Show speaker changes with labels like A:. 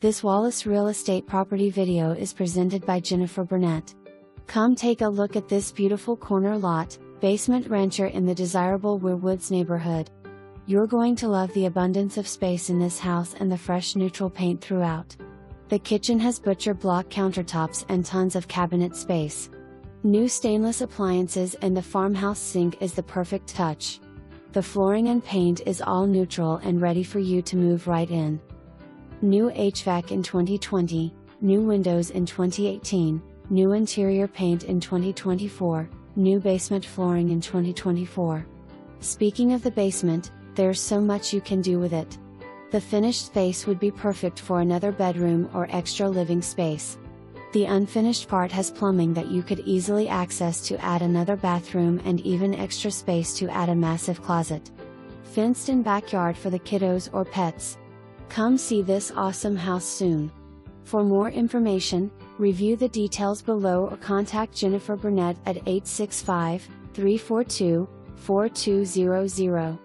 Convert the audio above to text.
A: This Wallace Real Estate property video is presented by Jennifer Burnette. Come take a look at this beautiful corner lot, basement rancher in the desirable Wier Woods neighborhood. You're going to love the abundance of space in this house and the fresh neutral paint throughout. The kitchen has butcher block countertops and tons of cabinet space. New stainless appliances and the farmhouse sink is the perfect touch. The flooring and paint is all neutral and ready for you to move right in. New HVAC in 2020, new windows in 2018, new interior paint in 2024, new basement flooring in 2024. Speaking of the basement, there's so much you can do with it. The finished space would be perfect for another bedroom or extra living space. The unfinished part has plumbing that you could easily access to add another bathroom and even extra space to add a massive closet. Fenced in backyard for the kiddos or pets. Come see this awesome house soon. For more information, review the details below or contact Jennifer Burnette at 865 342 4200.